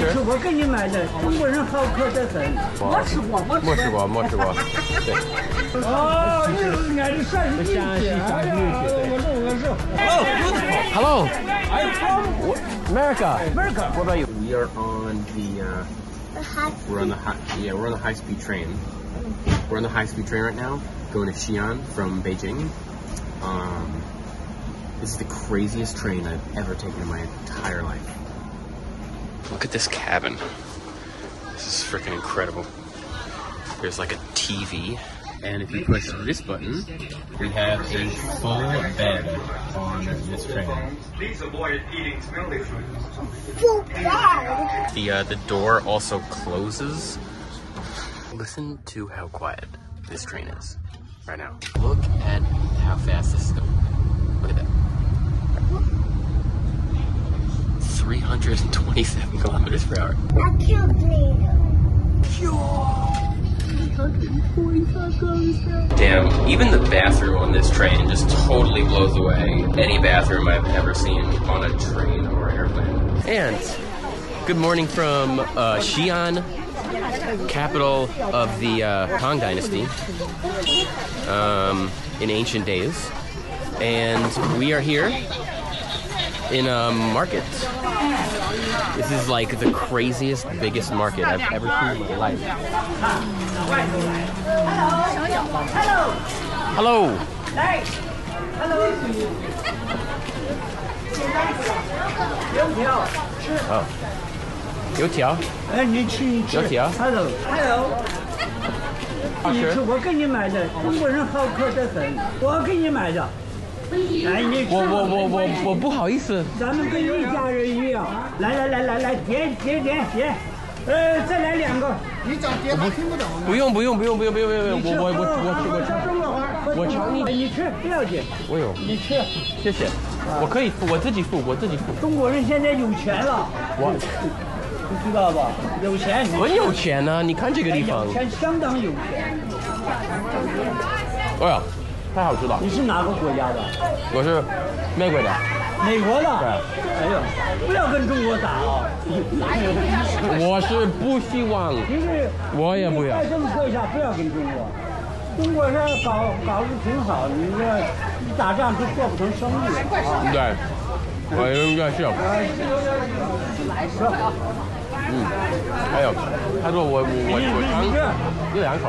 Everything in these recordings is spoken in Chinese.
吃？我给你买的，中国人好客得很。我吃过，我没吃过，没吃过。对。哦，你俺这算是湘西小绿我是我是。Oh, hello. I'm from America. America. What about you? We are on the. Uh, we're on the high. Yeah, we're on the high-speed train. We're on the high-speed train right now, going to Xi'an from Beijing. Um, this is the craziest train I've ever taken in my entire life. Look at this cabin. This is freaking incredible. There's like a TV, and if you push this button, we have a full bed on this train. Please avoid eating smelly food. The uh, the door also closes. Listen to how quiet this train is right now. Look at how fast this is going. Look at that. 327 kilometers per hour. That killed me. Damn, even the bathroom on this train just totally blows away any bathroom I've ever seen on a train or airplane. And good morning from uh, Xi'an, capital of the uh, Tang Dynasty um, in ancient days. And we are here in a market. This is like the craziest, biggest market I've ever seen in my life. Hello. 哦，油条，哎，你吃你吃。有铁啊 Hello Hello。好吃你吃，我给你买的，中国人好客得很，我给你买的。 来，你。我我我我我不好意思，咱们跟一家人一样。来来来来来，点点点点。呃，再来两个。你找点他听不懂。不用不用不用不用不用不用，我我我我吃我吃，中国话。我吃你你吃不要紧，我有，你吃。谢谢，我可以付，我自己付，我自己付，中国人现在有钱了，我你知道吧？有钱，你很有钱呢，你看这个地方有，钱相当有钱。哎呀，太好吃了，你是哪个国家的？我是美国的，美国的。对哎呦，不要跟中国打啊！我是不希望，其实我也不要再这么说一下不要跟中国。中国这搞搞得挺好，你这一打仗就做不成生意啊。对，我应该是，嗯，还有，他说我我我我尝有两口，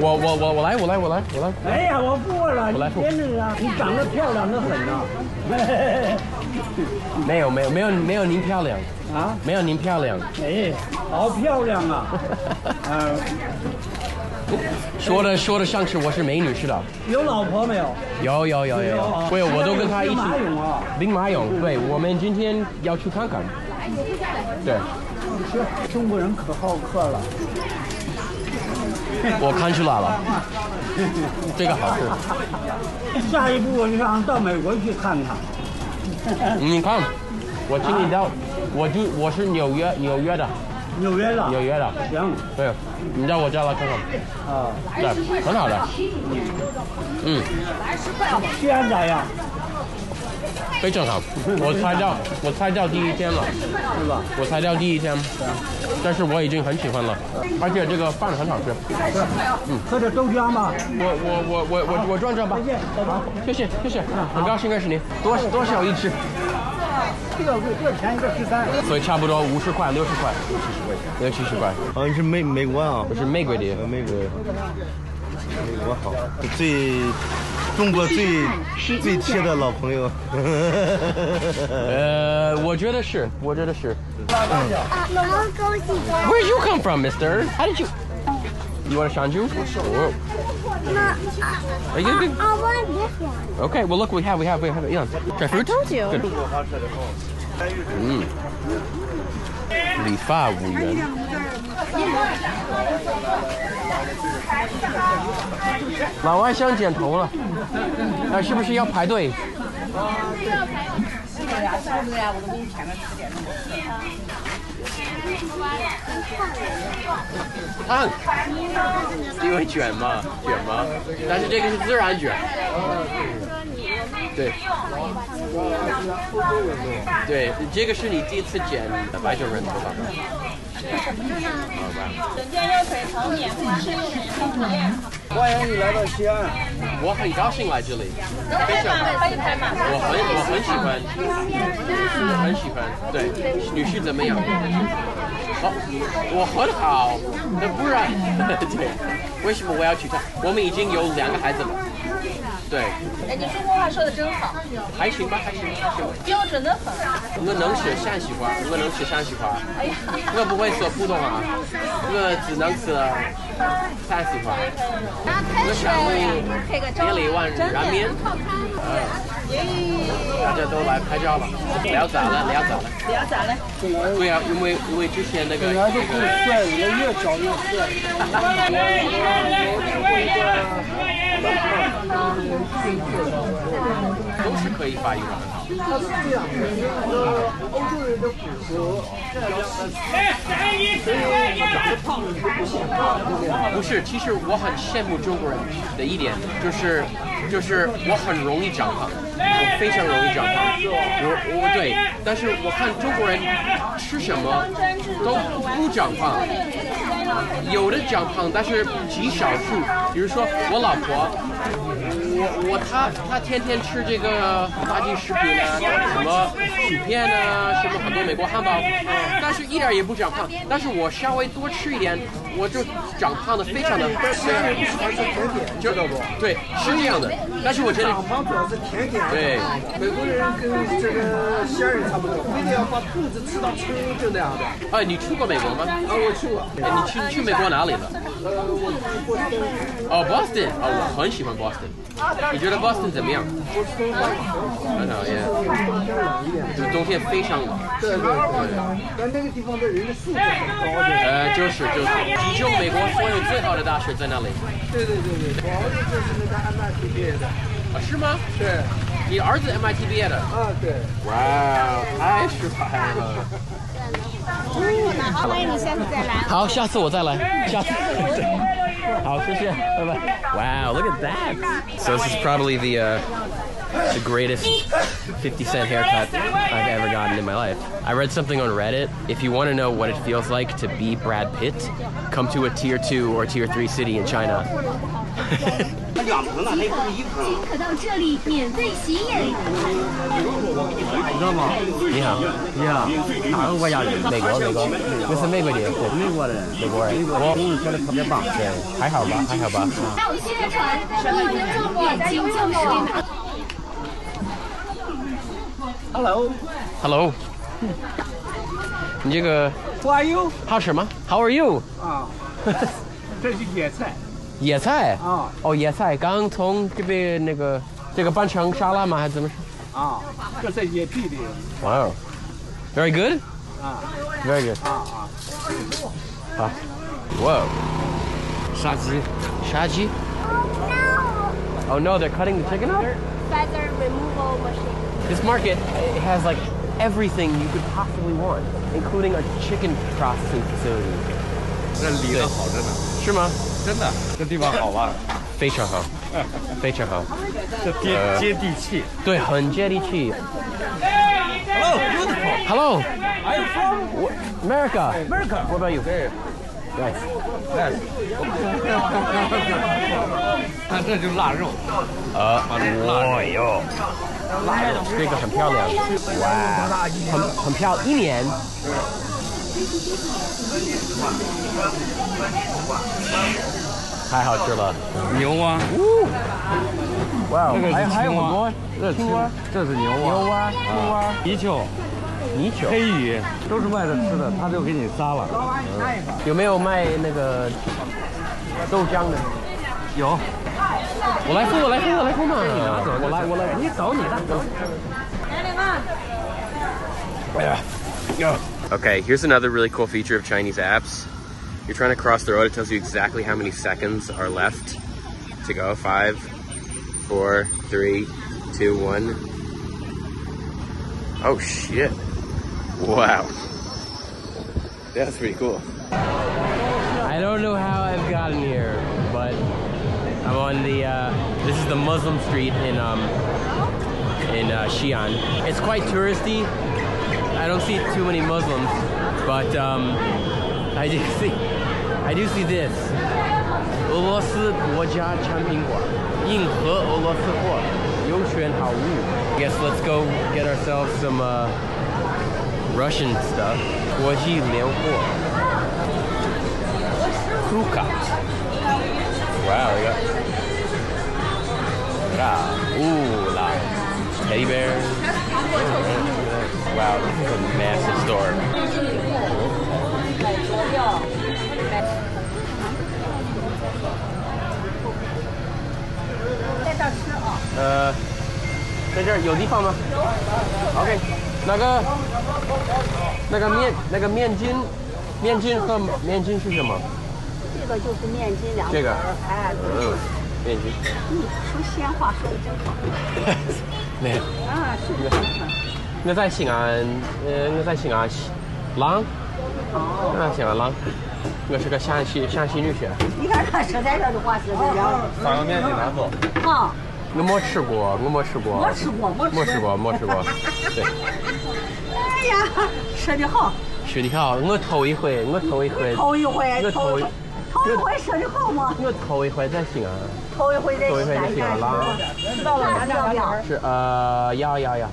我我我我来我来我来我来，哎呀，我过了，我来付你真的啊，你长得漂亮的很呐、没有没有没有没有您漂亮，啊。没有您漂亮，哎，好漂亮啊！呃，说的说的像是我是美女似的。有老婆没有？有有有有有，我我都跟他一起。兵马俑啊！兵马俑，对，我们今天要去看看。对，是中国人可好客了。我看出来了，这个好吃。下一步我就想到美国去看看。你看，我请你到，我就我是纽约纽约的纽约的。纽约的，行对，你到我家来看看，啊，对，很好的。嗯，西安咋样？非常好。我猜到我猜到第一天了，是吧？我猜到第一天，但是我已经很喜欢了，而且这个饭很好吃。嗯，喝点豆浆吧。我我我我我我转转吧再。见，拜拜。谢谢谢谢，很高兴认识您。多多少一只？这个这便宜个十三。所以差不多五十块、六十块、六七十块。六七十块好像是美美国啊，不是美国的，呃美国，美国好，最中国最最贴的老朋友。呃，我觉得是，我觉得是。然后高兴的。 Where you come from, Mister? How did you? You want a shanju? Oh. 那 Are you good? I want this one. Okay. Well, look, we have, we have, we have. Yeah. Try fruit. told you. Good. 嗯，理发无缘。 老外想剪头了，那是不是要排队？看，因为卷嘛，卷嘛，但是这个是自然卷。对，对，这个是你第一次剪白种人头发吗？欢迎你来到西安。我很高兴来这里，非常好。拍一拍嘛。我很我很喜欢，很喜欢。对，女婿怎么样？好，我很好，那不然对，为什么我要娶她？我们已经有两个孩子了。对，哎，你中国话说的真好，还行吧，还行，还行。标准的很。我能说陕西话，我能说陕西话。哎呀，我不会说普通话，我只能说陕西话。我下午点了一碗燃面。嗯，大家都来拍照吧，聊咋了？聊咋了？聊咋了？对啊，因为因为之前那个。本来就够帅的，越找越帅。都是可以发育的很好。他是这样的，欧洲人的骨骼，不是，其实我很羡慕中国人的一点就是，就是我很容易长胖，我非常容易长胖。我我对，但是我看中国人吃什么都不长胖，有的长胖，但是极少数。比如说我老婆，我我他他天天吃这个垃圾食品啊，什么薯片啊，什么很多美国汉堡，但是一点也不长胖。但是我稍微多吃一点，我就长胖的非常的。西安人喜欢吃甜点，知道不？对，是这样的。但是我觉得长胖甜点。对，美国人跟这个西安人差不多，非得要把肚子吃到撑，就那样的。哎，你去过美国吗？啊，我去过。哎，你去你去美国哪里了？呃，我去波士顿。哦，Boston，哦，我很喜欢 Boston。你觉得 Boston 怎么样？很好耶，冬天冷一点。就冬天非常冷。对对对。但那个地方的人的素质很高的。呃，就是就是，集中美国所有最好的大学在那里。对对对对，我儿子就是那个 MIT 毕业的。啊，是吗？对。你儿子 MIT 毕业的？啊，对。哇，太失败了。好，欢迎你下次再来。好，下次我再来，下次。Wow, look at that. So this is probably the uh, the greatest 50 cent haircut I've ever gotten in my life. I read something on Reddit. If you want to know what it feels like to be Brad Pitt, come to a tier two or tier three city in China 可到这里免费洗眼。你知道吗？你好，你好，哪个国家的？美国，美国，这是美国的，对，美国人。美国人。我中文学的特别棒。对，还好。吧，还好。吧。还有宣传，眼睛就是。Hello. Hello. 你这个 Who are you? 好。吃吗？How are you？啊，这是野菜野菜。啊哦，野菜刚从这边那个这个拌成沙拉吗？还是怎么？啊，这是野地的 Wow. Very good. 啊 Very good. 啊啊。好。Whoa. 杀鸡。杀鸡。Oh no, they're cutting the chicken up. Feather removal machine. This market it has like everything you could possibly want, including a chicken processing facility. 这理的好着呢。是吗？真的，这地方好吧？非常好，非常好。这接呃接地气。对，很接地气。Hello, beautiful. Hello, Are you from America. America? What about you? Nice. Yes. 看这就是腊肉，呃，把这腊肉。哟，这个很漂亮，哇，很很漂亮，一年。太好吃了，牛蛙，哇这个是还还有很青蛙。多。这是青蛙、这是牛蛙，牛蛙、青蛙、泥鳅、泥鳅，黑鱼。都是卖着吃的，他就给你杀了。有没有卖那个豆浆的？有，我来喝，我来喝，我来喝嘛！我来，我来，你走你的。Okay, here's another really cool feature of Chinese apps. You're trying to cross the road, it tells you exactly how many seconds are left to go. Five, four, three, two, one. Oh shit. Wow. That's pretty cool. I don't know how I've gotten here, but I'm on the, uh, this is the Muslim street in, um, in uh, Xi'an. It's quite touristy. I don't see too many Muslims, but um, I do see I do see this. 俄罗斯国家产品馆，硬核俄罗斯货，优选好物。Guess let's go get ourselves some uh, Russian stuff. 国际年货。Kruka. Wow, they got. Wow. Ooh, la. Teddy bears. Wow, this is a massive store. 呃，在这儿有地方吗？OK，那个那个面那个面筋，面筋和面筋是什么？这个就是面筋两这个哎，嗯，面筋。你说闲话说的真好 没有，啊，是的，我在西安，呃，我在西安郎，我在西安郎，我是个陕西陕西女婿。你看他说在这的话是这样，三个面筋拿走。啊，我没吃过，我没吃过，没吃过，没没吃过，没吃过。对，哎呀，说的好，吃的好，我头一回，我头一回，头一回，我头一头一，回说的好吗？我头一回在西安，头一回在头一回在西安西安郎，知道了，看要不要？是呃，要要要，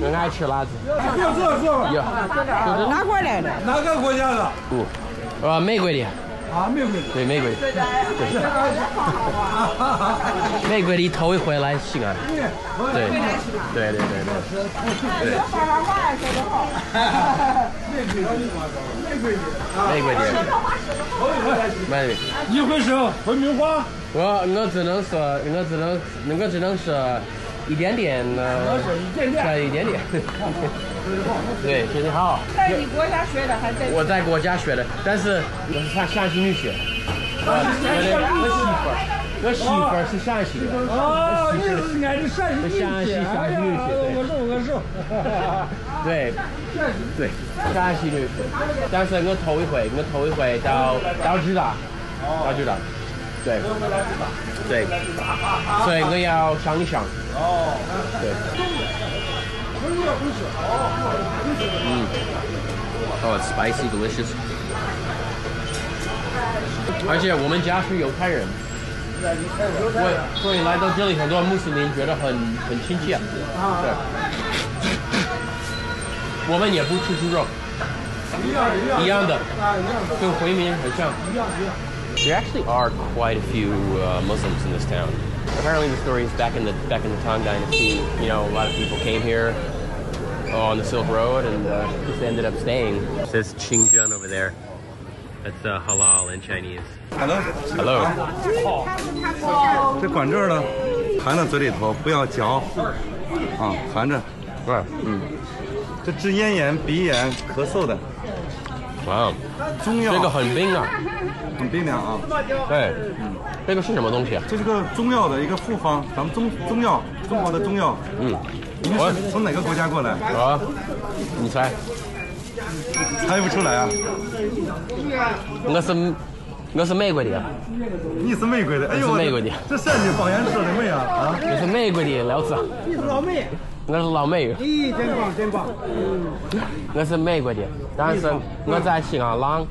我爱吃辣子，坐坐坐吧。有，就是哪块来的？哪个国家的？不，呃，美国的，啊，美国的。对，美国的，美国的头一回来西安，对，对对对对对。美国的，美国的。一回生回民话，我我只能说，我只能我只能说一点点呢，对一点点。对，学的好。在你国家学的还在我在国家学的，但是我是陕陕西女婿。我我媳妇儿，我媳妇儿是陕西的。哦，你是俺的陕西女陕西婿，陕西女婿哎呀我说我说，对，对，陕西女婿。但是我头一回，我头一回到到知道，到知道，对，对，所以我要想一想。哦，对。嗯，Oh, it's spicy, delicious. 而且我们家是犹太人，所以所以来到这里很多穆斯林觉得很很亲切。对，我们也不吃猪肉，一样的，跟回民很像。一样一样 There actually are quite a few uh, Muslims in this town. Apparently, the story is back in the back in the Tang Dynasty. You know, a lot of people came here on the Silk Road and uh, just ended up staying. It says Qingjun over there. That's uh, halal in Chinese. Hello， Hello. 这管这儿呢，含到嘴里头，不要嚼，啊，含着。 Wow. 这治咽炎、鼻炎、咳嗽的 Wow. 中药，这个很冰啊。 很冰凉啊。对，嗯这个是什么东西啊？这是个中药的一个复方，咱们中中药，中国的中药。嗯，你们是从哪个国家过来？啊，你猜？猜不出来啊？我是我是美国的，你是美国的？哎呦，我是美国的这陕西方言说的美啊啊！我是美国的老子，你是老美，我是老美，咦，真棒真棒，我是美国的，但是我在西安朗，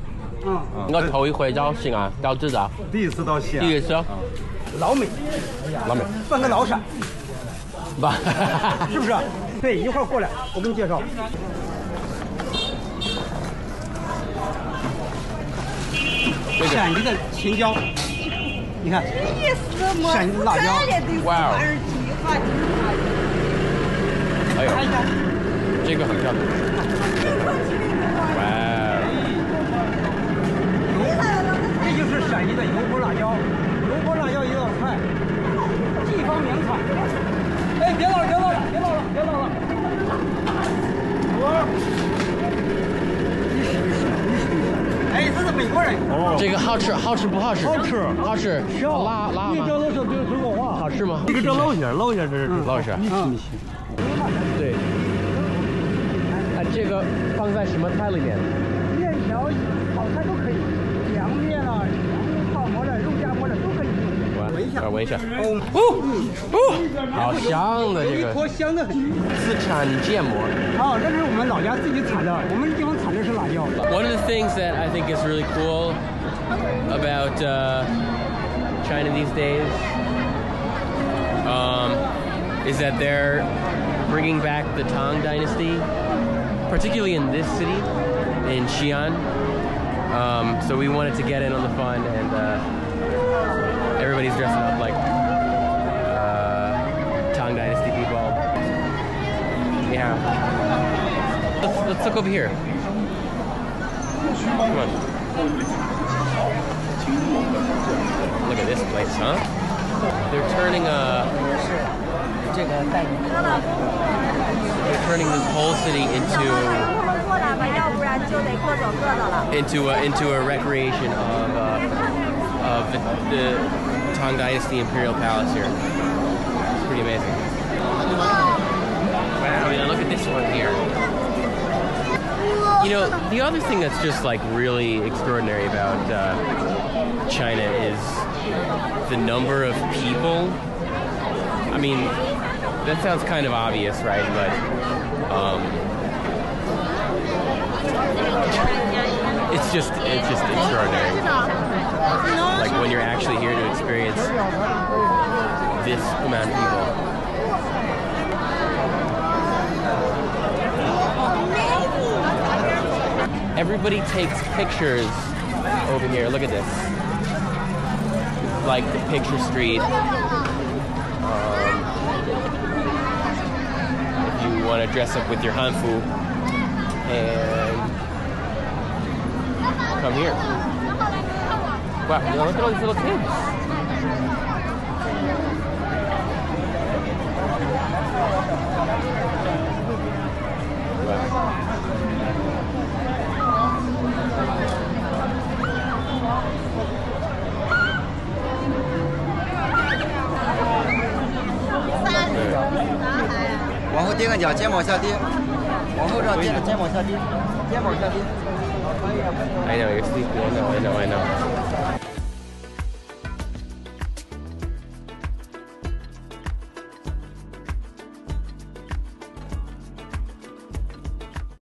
嗯，我头一回到西安，到知道，第一次到西安。第，一次，老美，老美，半个老陕，吧，是不是？对，一会儿过来，我给你介绍。这个。陕西的青椒，你看，陕西的辣椒，哇哦，哎呦，这个很漂亮，哇哦，这就是陕西的油锅辣椒。油锅辣椒一道菜，地方名菜。哎，别闹了，别闹了，别闹了，别闹了。我，你试一试，你试一试。哎，这个好吃，好吃不好吃？好吃好吃，辣辣吗？你这都是对中国话。好吃吗？这个这捞一下，捞一下，这是老师，你吃你吃。对，啊，这个放在什么菜里面？面条、炒菜都可以，凉面啊、洋葱泡馍的、肉夹馍的都可以。闻一下。啊，闻一下。哦哦哦，好香的这个有一坨香的很。自产芥末。哦，这是我们老家自己产的，我们地方。One of the things that I think is really cool about uh, China these days um, is that they're bringing back the Tang Dynasty, particularly in this city, in Xi'an. Um, so we wanted to get in on the fun, and uh, everybody's dressing up like uh, Tang Dynasty people. Yeah. Let's, let's look over here. Come on. Look at this place, huh? They're turning a. They're turning this whole city into into a, into a recreation of uh, of the, the Tang Dynasty Imperial Palace here. It's pretty amazing. Wow! I mean, look at this one here. You know, the other thing that's just like really extraordinary about uh, China is the number of people. I mean, that sounds kind of obvious, right? But um, it's just it's just extraordinary. Like when you're actually here to experience this amount of people. Everybody takes pictures over here. Look at this. Like the picture street. Um, if you want to dress up with your hanfu and come here. Wow, you know, look at all these little kids. 肩膀下跌，往后上肩膀下跌，肩膀下跌。